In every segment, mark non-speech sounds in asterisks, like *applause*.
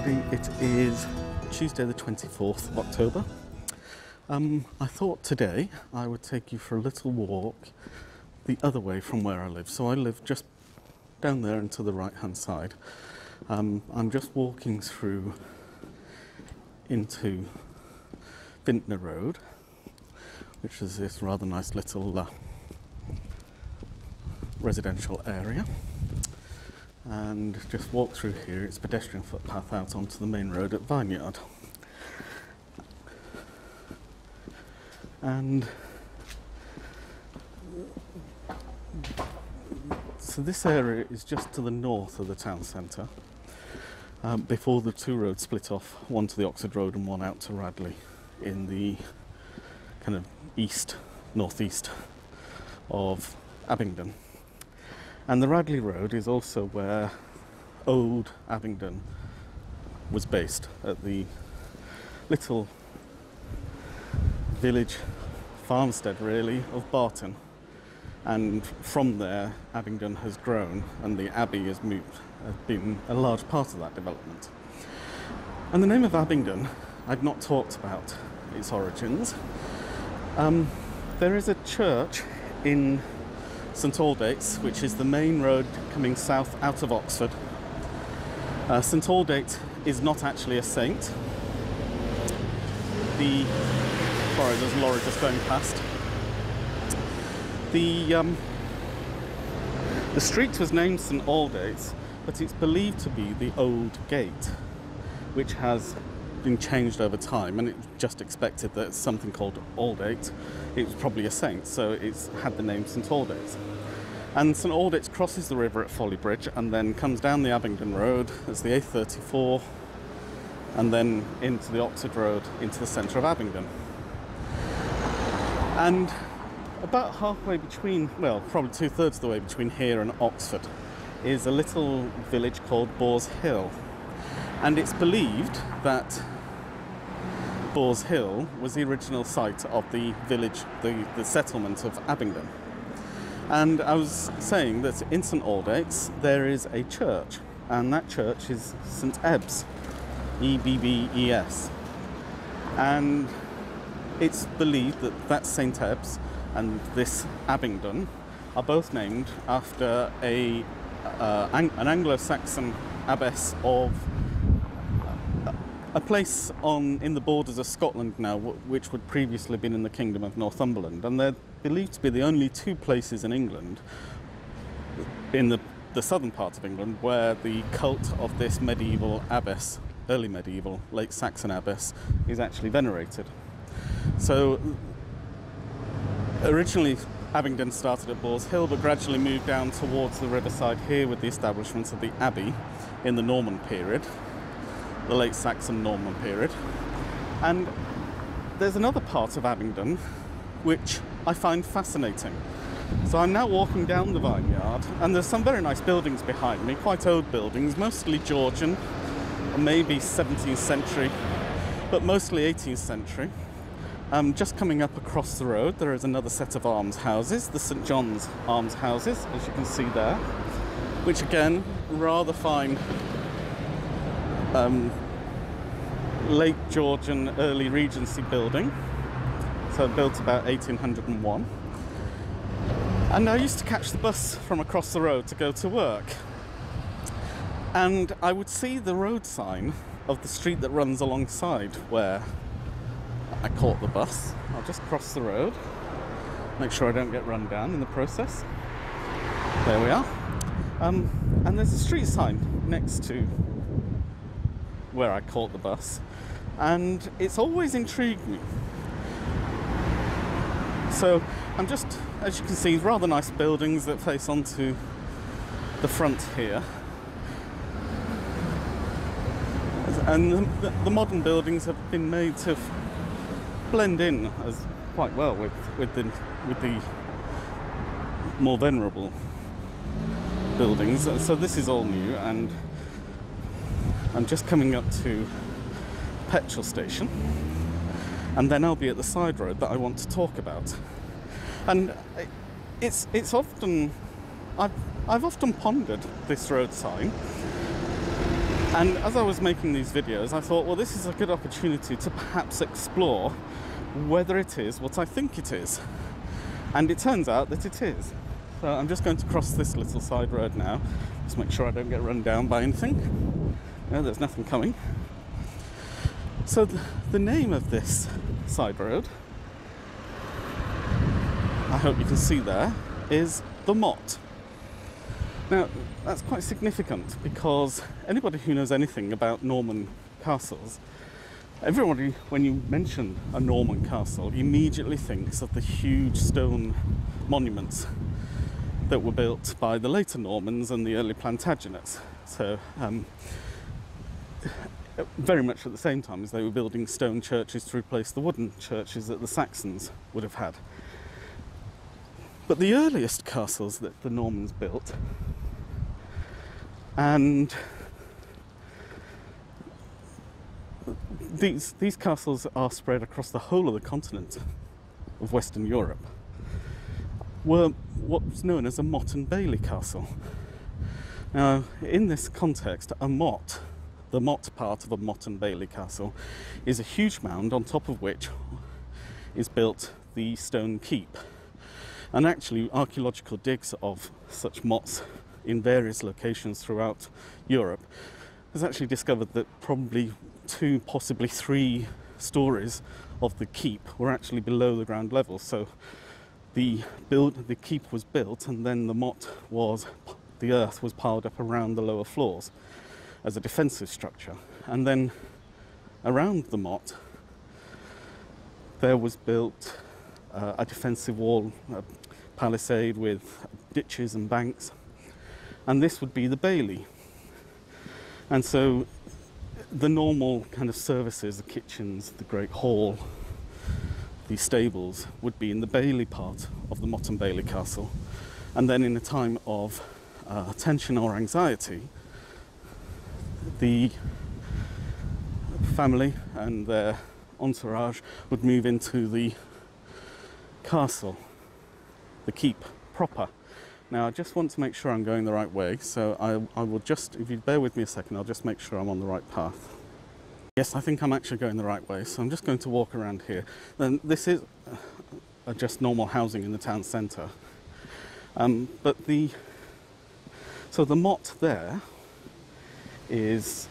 everybody. It is Tuesday, the 24th of October. Um, I thought today I would take you for a little walk the other way from where I live. So I live just down there and to the right hand side. Um, I'm just walking through into Vintner Road, which is this rather nice little uh, residential area and just walk through here. It's pedestrian footpath out onto the main road at Vineyard. And so this area is just to the north of the town centre. Um, before the two roads split off, one to the Oxford Road and one out to Radley in the kind of east, northeast of Abingdon. And the Radley Road is also where old Abingdon was based, at the little village farmstead, really, of Barton. And from there, Abingdon has grown, and the Abbey has moved, has been a large part of that development. And the name of Abingdon, I've not talked about its origins. Um, there is a church in St Aldate's, which is the main road coming south out of Oxford. Uh, St Aldate is not actually a saint. The sorry, there's a lorry just going past. The um, the street was named St Aldate's, but it's believed to be the old gate, which has been changed over time, and it just expected that something called Aldate. It was probably a saint, so it's had the name St Aldate's. And St Aldate's crosses the river at Folly Bridge and then comes down the Abingdon Road as the A34 and then into the Oxford Road into the centre of Abingdon. And about halfway between, well, probably two thirds of the way between here and Oxford is a little village called Boars Hill. And it's believed that Boars Hill was the original site of the village, the, the settlement of Abingdon. And I was saying that in St Aldate's there is a church, and that church is St Ebbs, E B B E S. And it's believed that that St Ebbs and this Abingdon are both named after a uh, an Anglo-Saxon abbess of a place on in the borders of Scotland now, which would previously have been in the Kingdom of Northumberland, and they're believed to be the only two places in England, in the, the southern part of England, where the cult of this medieval abbess, early medieval, late Saxon abbess, is actually venerated. So, originally Abingdon started at Boars Hill, but gradually moved down towards the riverside here with the establishment of the Abbey in the Norman period the late Saxon Norman period. And there's another part of Abingdon which I find fascinating. So I'm now walking down the vineyard, and there's some very nice buildings behind me, quite old buildings, mostly Georgian, maybe 17th century, but mostly 18th century. Um, just coming up across the road, there is another set of almshouses, the St John's almshouses, as you can see there, which again, rather fine um, late Georgian, early Regency building. So built about 1801. And I used to catch the bus from across the road to go to work. And I would see the road sign of the street that runs alongside where I caught the bus. I'll just cross the road, make sure I don't get run down in the process. There we are. Um, and there's a street sign next to where I caught the bus, and it's always intrigued me. So I'm just, as you can see, rather nice buildings that face onto the front here. And the, the modern buildings have been made to blend in as quite well with, with the with the more venerable buildings. So this is all new and I'm just coming up to petrol station and then I'll be at the side road that I want to talk about. And it's it's often I've I've often pondered this road sign And as I was making these videos, I thought, well, this is a good opportunity to perhaps explore whether it is what I think it is. And it turns out that it is. So I'm just going to cross this little side road now. Just make sure I don't get run down by anything. There's nothing coming. So th- the name of this side road, I hope you can see there, is the Motte. Now, that's quite significant because anybody who knows anything about Norman castles, everybody, when you mention a Norman castle, immediately thinks of the huge stone monuments that were built by the later Normans and the early Plantagenets. So, um, very much at the same time as they were building stone churches to replace the wooden churches that the Saxons would have had. But the earliest castles that the Normans built, and these, these castles are spread across the whole of the continent of Western Europe, were what was known as a Motte and Bailey castle. Now, in this context, a motte the Motte part of a Motte and Bailey castle is a huge mound on top of which is built the stone keep. And actually, archaeological digs of such mottes in various locations throughout Europe has actually discovered that probably two, possibly three stories of the keep were actually below the ground level. So the build, the keep was built, and then the motte was, the earth was piled up around the lower floors as a defensive structure. And then around the motte, there was built uh, a defensive wall, a palisade with ditches and banks, and this would be the bailey. And so the normal kind of services, the kitchens, the great hall, the stables would be in the bailey part of the Motte and Bailey Castle. And then in a time of uh, tension or anxiety, the family and their entourage would move into the castle, the keep proper. Now, I just want to make sure I'm going the right way, so I, I will just, if you bear with me a second, I'll just make sure I'm on the right path. Yes, I think I'm actually going the right way, so I'm just going to walk around here. Then this is uh, just normal housing in the town centre. Um, but the so the motte there is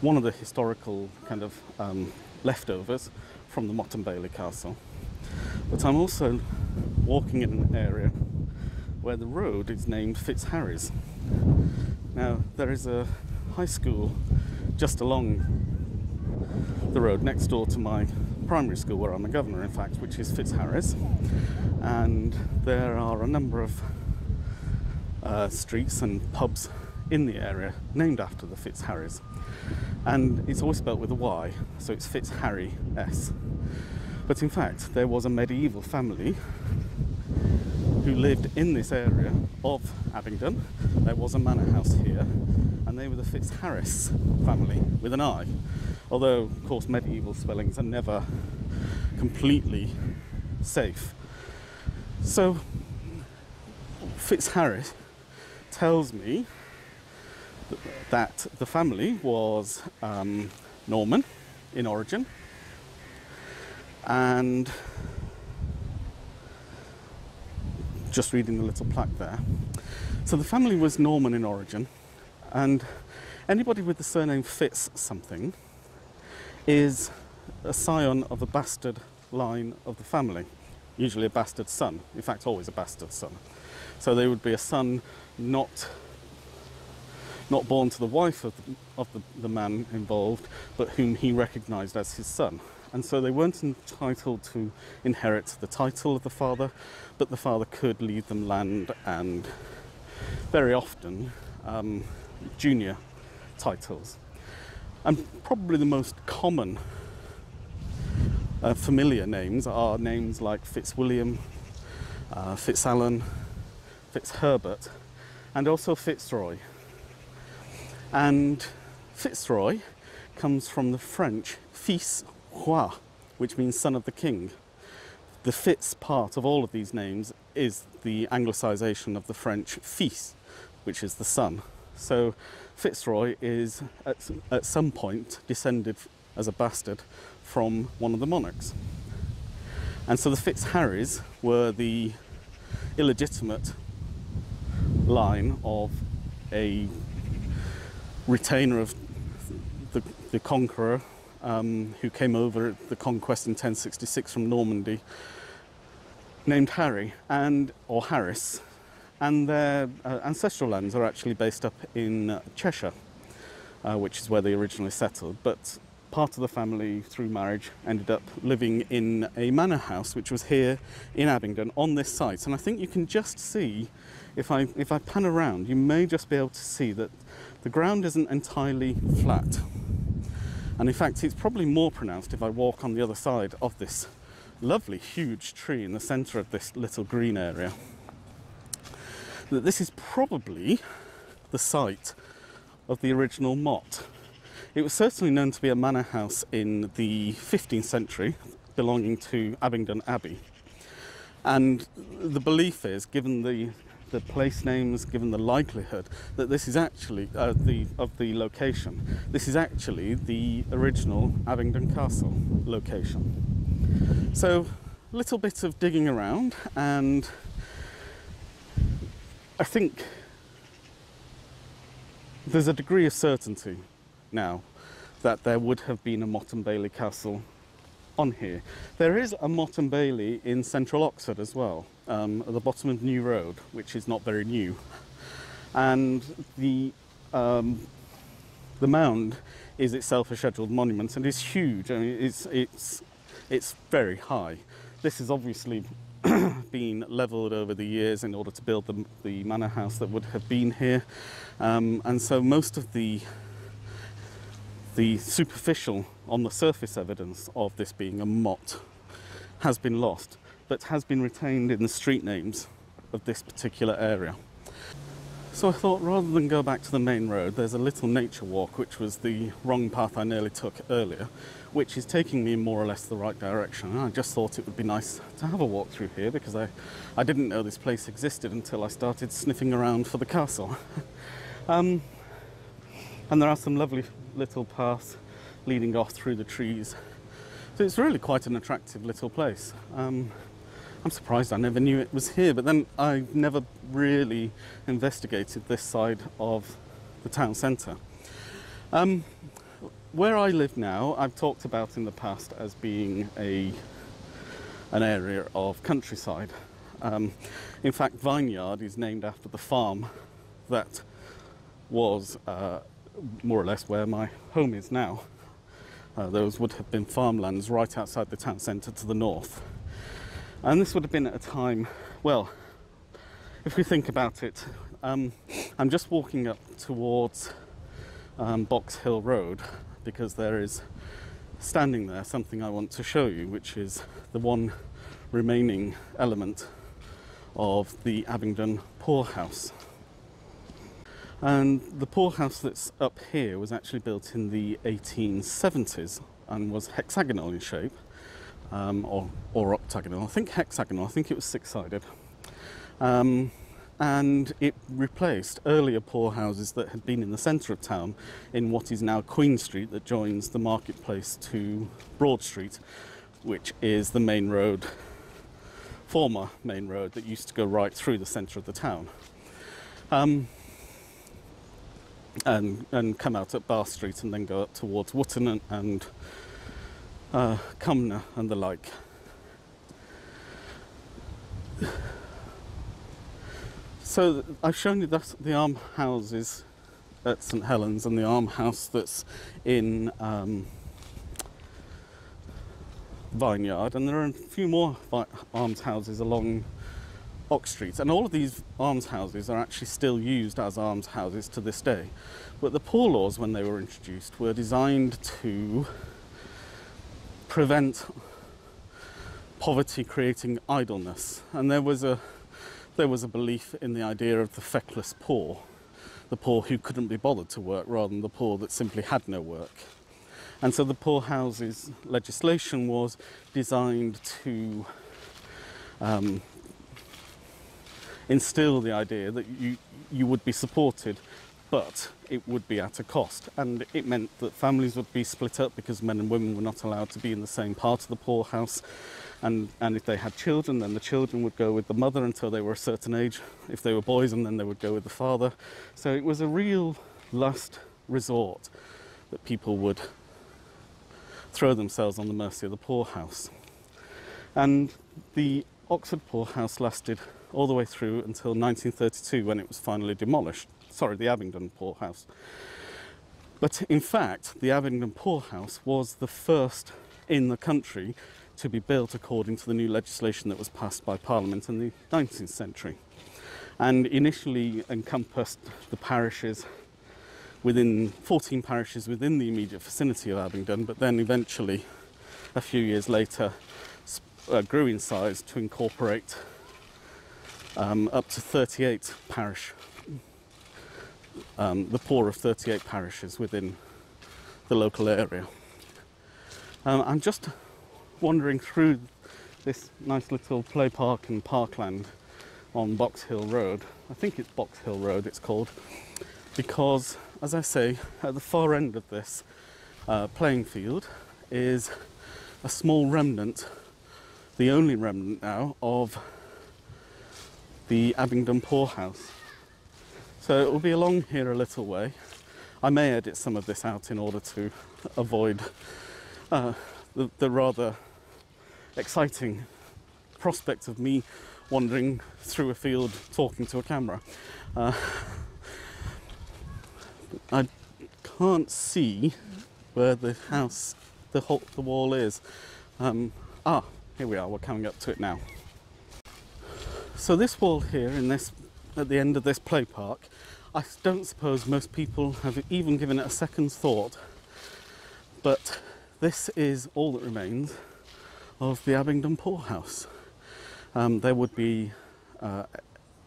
one of the historical kind of um, leftovers from the Motte and Bailey Castle. But I'm also walking in an area where the road is named Fitzharrys. Now, there is a high school just along the road next door to my primary school, where I'm a governor, in fact, which is Fitzharrys. And there are a number of uh, streets and pubs in the area named after the Fitzharrys. And it's always spelt with a Y, so it's Fitzharry S. But in fact, there was a medieval family who lived in this area of Abingdon. There was a manor house here, and they were the Fitzharris family with an I. Although, of course, medieval spellings are never completely safe. So, Fitzharris tells me that the family was um, Norman in origin and just reading the little plaque there. So the family was Norman in origin, and anybody with the surname Fitz something is a scion of the bastard line of the family, usually a bastard son, in fact, always a bastard son. So they would be a son not not born to the wife of, the, of the, the man involved, but whom he recognised as his son. And so they weren't entitled to inherit the title of the father, but the father could leave them land and very often um, junior titles. And probably the most common uh, familiar names are names like Fitzwilliam, uh, Fitzalan, Fitzherbert, and also Fitzroy. And Fitzroy comes from the French fils roi, which means son of the king. The Fitz part of all of these names is the anglicisation of the French fils, which is the son. So Fitzroy is at, at some point descended as a bastard from one of the monarchs. And so the Fitzharrys were the illegitimate line of a retainer of the, the conqueror um, who came over at the conquest in 1066 from Normandy, named Harry and or Harris, and their uh, ancestral lands are actually based up in uh, Cheshire, which is where they originally settled. But part of the family, through marriage, ended up living in a manor house, which was here in Abingdon on this site. And I think you can just see, if I if I pan around, you may just be able to see that the ground isn't entirely flat. And in fact, it's probably more pronounced if I walk on the other side of this lovely, huge tree in the centre of this little green area. That this is probably the site of the original motte. It was certainly known to be a manor house in the 15th century, belonging to Abingdon Abbey. And the belief is, given the the place names, given the likelihood that this is actually uh, the of the location, this is actually the original Abingdon Castle location. So, a little bit of digging around, and I think there's a degree of certainty now that there would have been a Motte and Bailey Castle on here. There is a Motte and Bailey in central Oxford as well, um, at the bottom of New Road, which is not very new. And the um, the mound is itself a scheduled monument and is huge. I mean, it's it's it's very high. This has obviously *clears throat* been levelled over the years in order to build the, the manor house that would have been here, um, and so most of the the superficial, on the surface evidence of this being a motte has been lost, but has been retained in the street names of this particular area. So I thought rather than go back to the main road, there's a little nature walk, which was the wrong path I nearly took earlier, which is taking me more or less the right direction. And I just thought it would be nice to have a walk through here because I, I didn't know this place existed until I started sniffing around for the castle. *laughs* um, and there are some lovely little paths leading off through the trees. So it's really quite an attractive little place. Um, I'm surprised I never knew it was here, but then I never really investigated this side of the town centre. Um, where I live now, I've talked about in the past as being a an area of countryside. Um, in fact, Vineyard is named after the farm that was uh, more or less where my home is now. Uh, those would have been farmlands right outside the town centre to the north. And this would have been at a time, well, if we think about it, um, I'm just walking up towards um, Box Hill Road because there is standing there something I want to show you, which is the one remaining element of the Abingdon poorhouse. And the poorhouse that's up here was actually built in the 1870s and was hexagonal in shape, um, or, or octagonal. I think hexagonal, I think it was six sided. Um, and it replaced earlier poorhouses that had been in the centre of town in what is now Queen Street that joins the marketplace to Broad Street, which is the main road, former main road that used to go right through the centre of the town. Um, and, and come out at Bath Street and then go up towards Wootton and, and uh, Cumnor and the like. So I've shown you that the arm houses at St Helens and the arm house that's in um, Vineyard, and there are a few more arms houses along Ock Street. And all of these almshouses are actually still used as almshouses to this day. But the poor laws, when they were introduced, were designed to prevent poverty creating idleness. And there was a there was a belief in the idea of the feckless poor, the poor who couldn't be bothered to work rather than the poor that simply had no work. And so the poor houses legislation was designed to um, instill the idea that you, you would be supported but it would be at a cost. And it meant that families would be split up because men and women were not allowed to be in the same part of the poorhouse. And, and if they had children, then the children would go with the mother until they were a certain age. If they were boys, and then they would go with the father. So it was a real last resort that people would throw themselves on the mercy of the poorhouse. And the Oxford poorhouse lasted all the way through until 1932 when it was finally demolished. Sorry, the Abingdon poorhouse. But in fact, the Abingdon poorhouse was the first in the country to be built according to the new legislation that was passed by Parliament in the 19th century and initially encompassed the parishes within 14 parishes within the immediate vicinity of Abingdon, but then eventually, a few years later, uh, grew in size to incorporate um, up to 38 parish, um, the poor of 38 parishes within the local area. Um, I'm just wandering through this nice little play park and parkland on Box Hill Road. I think it's Box Hill Road, it's called, because, as I say, at the far end of this uh, playing field is a small remnant, the only remnant now, of the Abingdon Poorhouse. So it will be along here a little way. I may edit some of this out in order to avoid uh, the, the rather exciting prospect of me wandering through a field talking to a camera. Uh, I can't see where the house, the, the wall is. Um, ah, here we are, we're coming up to it now. So this wall here in this at the end of this play park, I don't suppose most people have even given it a second's thought. But this is all that remains of the Abingdon Poorhouse. Um, there would be uh,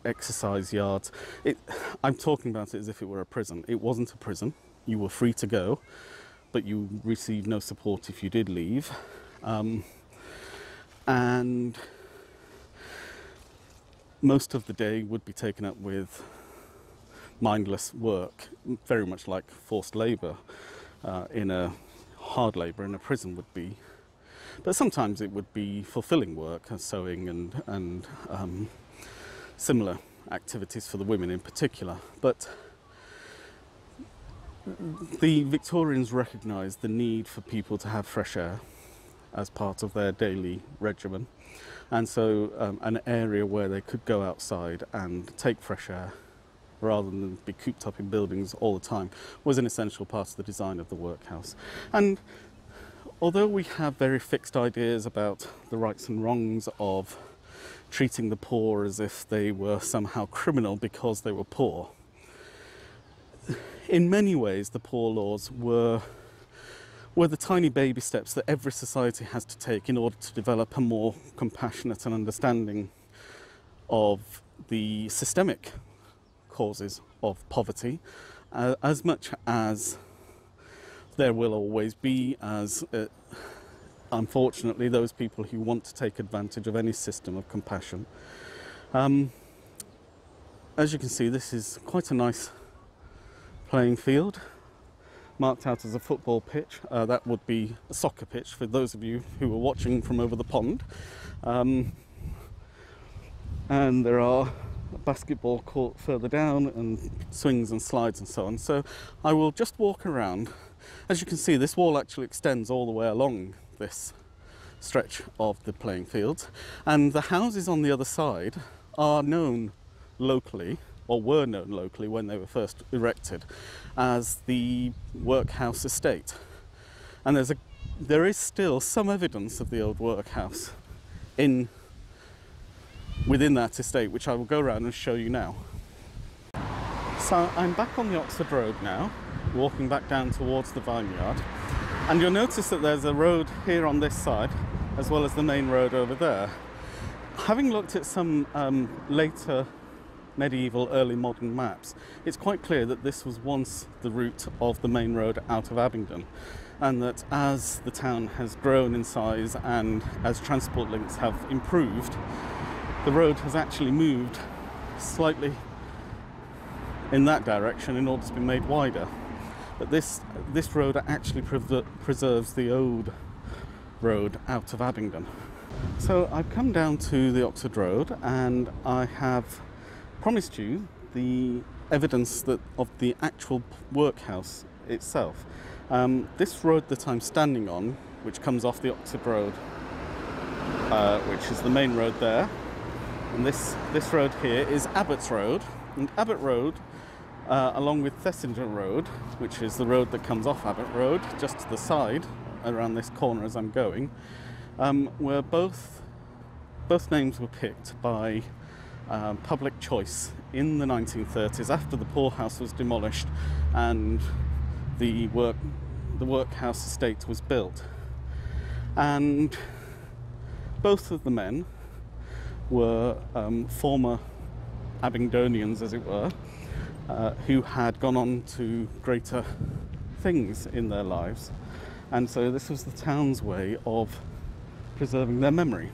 exercise yards. It, I'm talking about it as if it were a prison. It wasn't a prison. You were free to go, but you received no support if you did leave. Um, and most of the day would be taken up with mindless work, very much like forced labour uh, in a hard labour in a prison would be. But sometimes it would be fulfilling work, uh, sewing and, and um, similar activities for the women in particular. But the Victorians recognised the need for people to have fresh air as part of their daily regimen and so um, an area where they could go outside and take fresh air rather than be cooped up in buildings all the time was an essential part of the design of the workhouse. And although we have very fixed ideas about the rights and wrongs of treating the poor as if they were somehow criminal because they were poor, in many ways the poor laws were were the tiny baby steps that every society has to take in order to develop a more compassionate and understanding of the systemic causes of poverty, uh, as much as there will always be, as uh, unfortunately, those people who want to take advantage of any system of compassion. Um, as you can see, this is quite a nice playing field marked out as a football pitch. Uh, that would be a soccer pitch for those of you who are watching from over the pond. Um, and there are a basketball court further down and swings and slides and so on. So I will just walk around. As you can see, this wall actually extends all the way along this stretch of the playing fields, and the houses on the other side are known locally or were known locally when they were first erected as the workhouse estate. And there's a, there is still some evidence of the old workhouse in, within that estate, which I will go around and show you now. So I'm back on the Oxford Road now, walking back down towards the vineyard. And you'll notice that there's a road here on this side, as well as the main road over there. Having looked at some um, later medieval, early modern maps, it's quite clear that this was once the route of the main road out of Abingdon, and that as the town has grown in size and as transport links have improved, the road has actually moved slightly in that direction in order to be made wider. But this this road actually preserves the old road out of Abingdon. So I've come down to the Oxford Road and I have promised you the evidence that of the actual workhouse itself. Um, this road that I'm standing on, which comes off the Oxford Road, uh, which is the main road there, and this this road here is Abbott's Road, and Abbott Road, uh, along with Thesiger Road, which is the road that comes off Abbott Road, just to the side, around this corner as I'm going, um, were both both names were picked by um, public choice in the 1930s after the poorhouse was demolished and the work the workhouse estate was built. And both of the men were um, former Abingdonians as it were uh, who had gone on to greater things in their lives. And so this was the town's way of preserving their memory.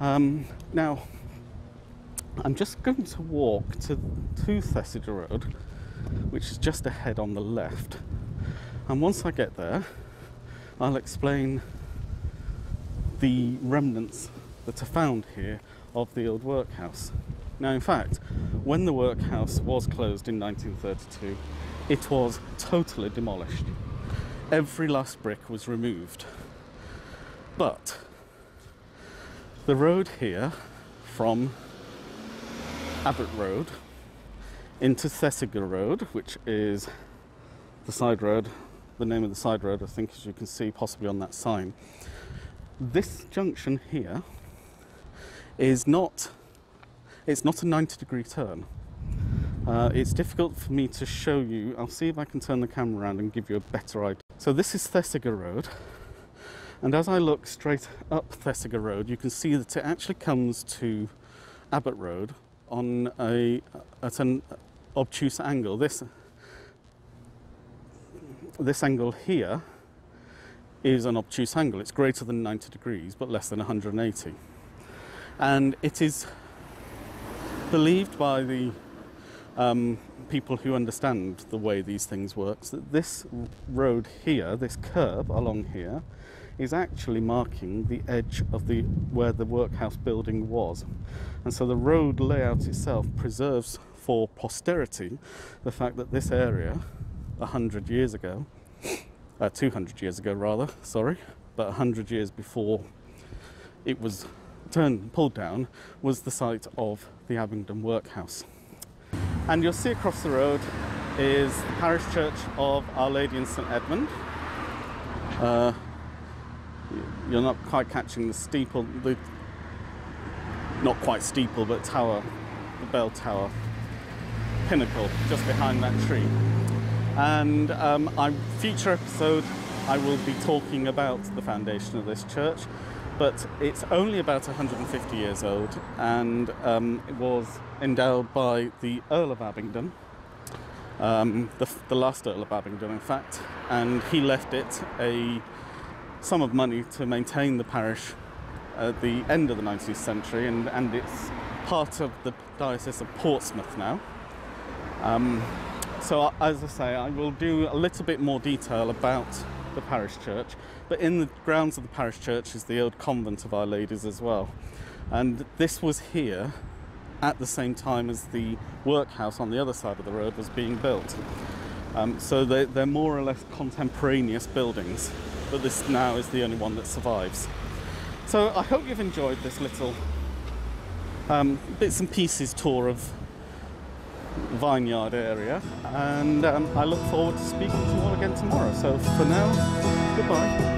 Um, now I'm just going to walk to, to Thesiger Road, which is just ahead on the left. And once I get there, I'll explain the remnants that are found here of the old workhouse. Now, in fact, when the workhouse was closed in 1932, it was totally demolished. Every last brick was removed. But the road here from Abbott Road into Thesiger Road, which is the side road, the name of the side road, I think, as you can see, possibly on that sign. This junction here is not, it's not a 90 degree turn. Uh, it's difficult for me to show you. I'll see if I can turn the camera around and give you a better idea. So this is Thesiger Road. And as I look straight up Thesiger Road, you can see that it actually comes to Abbott Road on a at an obtuse angle. This this angle here is an obtuse angle. It's greater than 90 degrees, but less than 180. And it is believed by the um, people who understand the way these things work that this road here, this curve along here, is actually marking the edge of the where the workhouse building was. And so the road layout itself preserves for posterity the fact that this area, 100 years ago, uh, 200 years ago rather, sorry, but 100 years before it was turned, pulled down, was the site of the Abingdon Workhouse. And you'll see across the road is the parish church of Our Lady in St Edmund. Uh, you're not quite catching the steeple, the not quite steeple, but tower, the bell tower pinnacle just behind that tree. And um, on future episode, I will be talking about the foundation of this church, but it's only about 150 years old, and um, it was endowed by the Earl of Abingdon, um, the, the last Earl of Abingdon, in fact, and he left it a sum of money to maintain the parish at the end of the 19th century, and, and it's part of the Diocese of Portsmouth now. Um, so, as I say, I will do a little bit more detail about the parish church, but in the grounds of the parish church is the old convent of Our Ladies as well. And this was here at the same time as the workhouse on the other side of the road was being built. Um, so they, they're more or less contemporaneous buildings but this now is the only one that survives. So I hope you've enjoyed this little um, bits and pieces tour of vineyard area and um, I look forward to speaking to you all again tomorrow. So for now, goodbye.